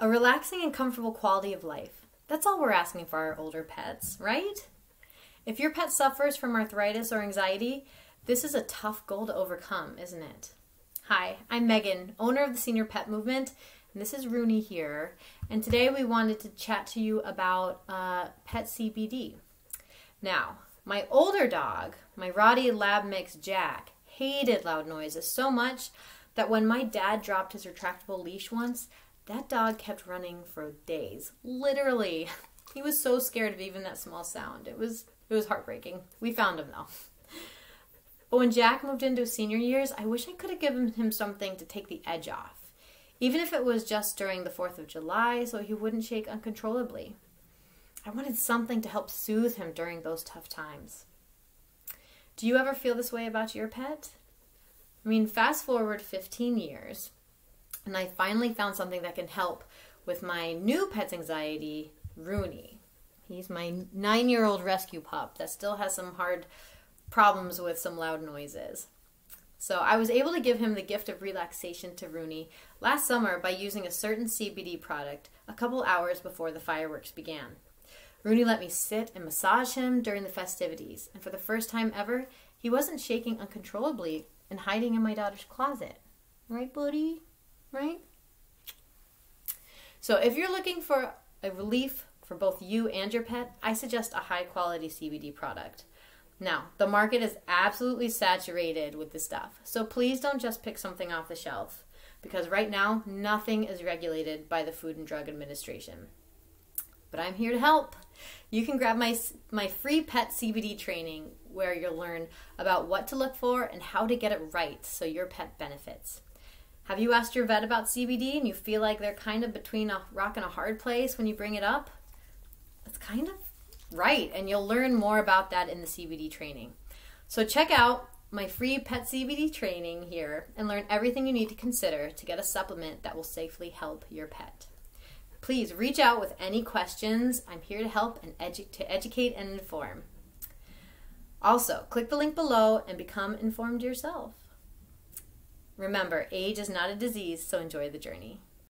A relaxing and comfortable quality of life. That's all we're asking for our older pets, right? If your pet suffers from arthritis or anxiety, this is a tough goal to overcome, isn't it? Hi, I'm Megan, owner of the Senior Pet Movement, and this is Rooney here. And today we wanted to chat to you about uh, pet CBD. Now, my older dog, my Rottie Lab Mix Jack, hated loud noises so much that when my dad dropped his retractable leash once, that dog kept running for days. Literally. He was so scared of even that small sound. It was it was heartbreaking. We found him though. But when Jack moved into senior years, I wish I could have given him something to take the edge off. Even if it was just during the 4th of July so he wouldn't shake uncontrollably. I wanted something to help soothe him during those tough times. Do you ever feel this way about your pet? I mean, fast forward 15 years, and I finally found something that can help with my new pet's anxiety, Rooney. He's my nine year old rescue pup that still has some hard problems with some loud noises. So I was able to give him the gift of relaxation to Rooney last summer by using a certain CBD product a couple hours before the fireworks began. Rooney let me sit and massage him during the festivities, and for the first time ever, he wasn't shaking uncontrollably and hiding in my daughter's closet. Right, buddy? Right? So if you're looking for a relief for both you and your pet, I suggest a high quality CBD product. Now, the market is absolutely saturated with this stuff, so please don't just pick something off the shelf because right now nothing is regulated by the Food and Drug Administration. But I'm here to help. You can grab my my free pet CBD training where you'll learn about what to look for and how to get it right so your pet benefits. Have you asked your vet about CBD and you feel like they're kind of between a rock and a hard place when you bring it up? That's kind of right, and you'll learn more about that in the CBD training. So check out my free pet CBD training here and learn everything you need to consider to get a supplement that will safely help your pet. Please reach out with any questions. I'm here to help and edu- to educate and inform. Also, click the link below and become informed yourself. Remember, age is not a disease, so enjoy the journey.